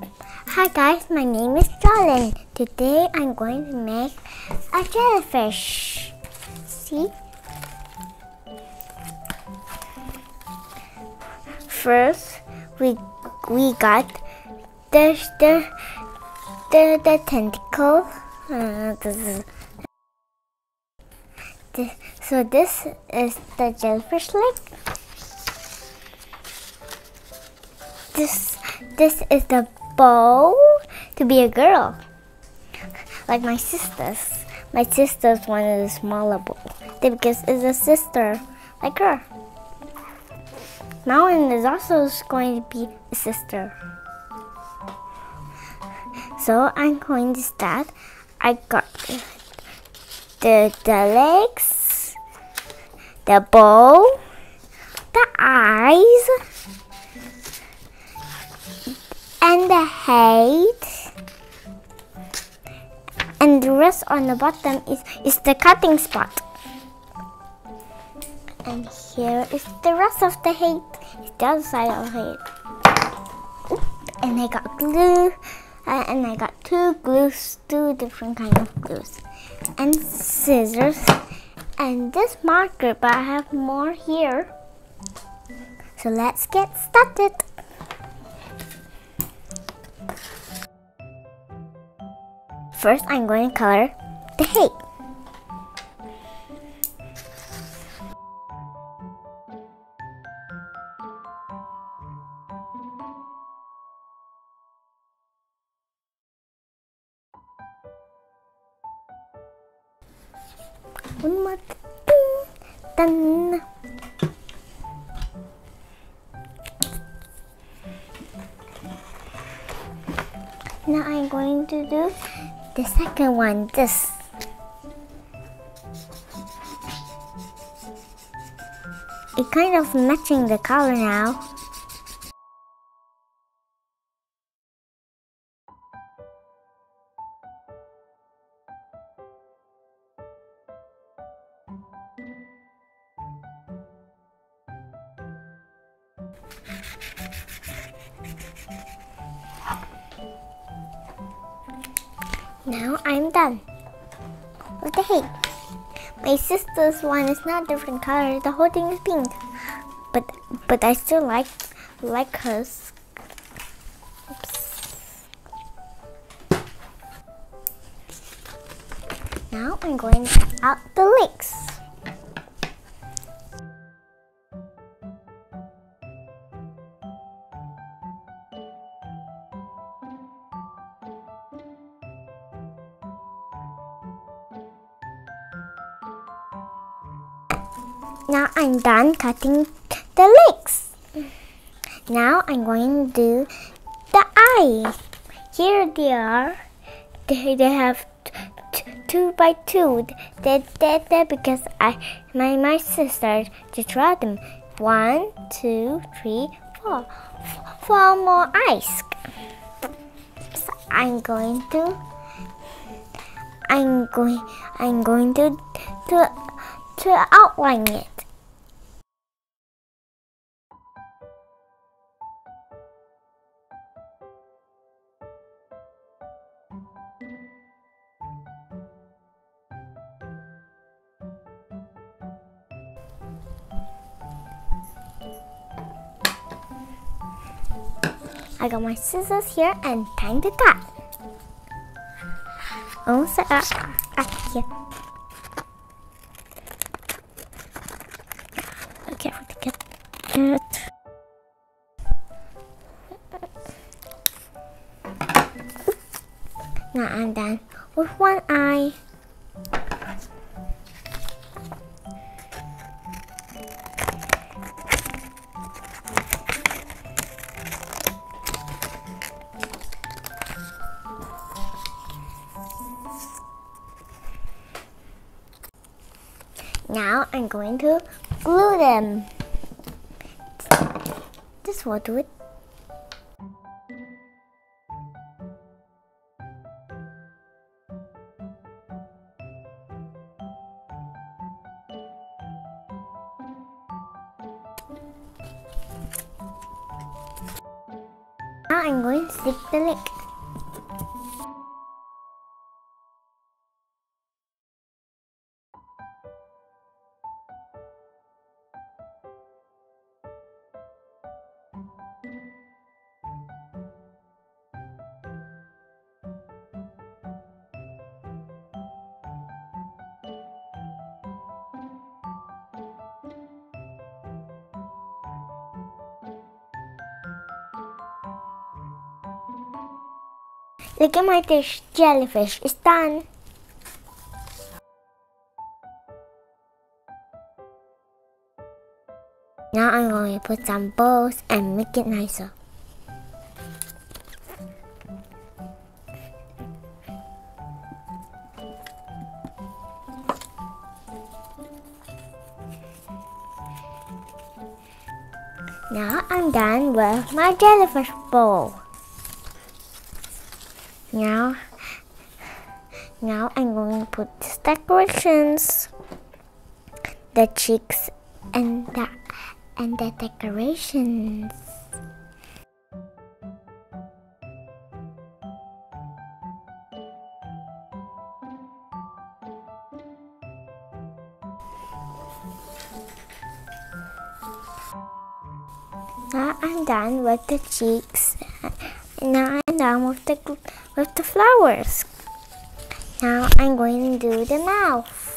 Hi guys, my name is Jolyn. Today I'm going to make a jellyfish. See? First, we we got the the the, the tentacle. Uh, so this is the jellyfish leg. This this is the bow to be a girl, like my sisters. My sister's wanted a smaller bow because it's a sister like her. Mountain is also going to be a sister. So I'm going to start. I got the the legs, the bow, the eyes, the head. And the rest on the bottom is, is the cutting spot. And here is the rest of the head. It's the other side of the head. And I got glue. Uh, and I got two glues, two different kind of glues. And scissors. And this marker, but I have more here. So let's get started. First, I'm going to color the head. One more. Done. Now I'm going to do the second one, this. It kind of matching the color now. Now I'm done with the head. My sister's one is not different color. The whole thing is pink, but but I still like like hers. Now I'm going out the legs. Now I'm done cutting the legs. Now I'm going to do the eye. Here they are. They, they have two by two. They did that because I my my sister to draw them. One, two, three, four. Four more eyes. So I'm going to I'm going I'm going to to to outline it. I got my scissors here and time to cut. Oh, so, uh, I'm done with one eye. Now I'm going to glue them. This will do it. I'm going to stick the lake. Look at my dish jellyfish. It's done. Now I'm going to put some bows and make it nicer. Now I'm done with my jellyfish bowl. Now, now I'm going to put these decorations, the cheeks, and the and the decorations. Now I'm done with the cheeks. Now I'm done with the with the flowers. Now I'm going to do the mouth.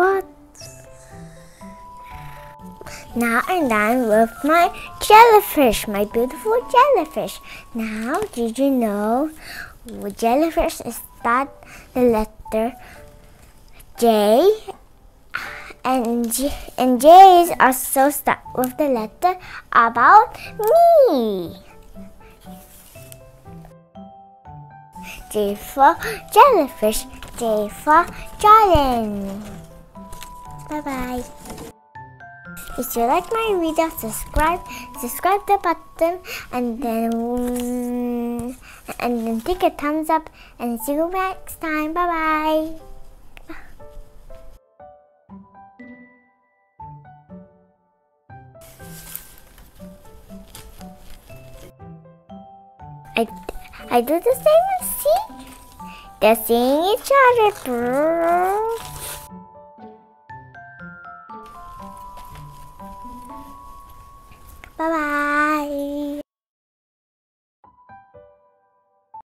What? Now I'm done with my jellyfish, my beautiful jellyfish. Now, did you know jellyfish is that the letter J and J, and J is also start with the letter about me. J for jellyfish, J for Jordan. Bye bye. If you like my video, subscribe, subscribe the button, and then and then take a thumbs up, and see you next time. Bye bye. I, I do the same. See, they're seeing each other. Bye bye.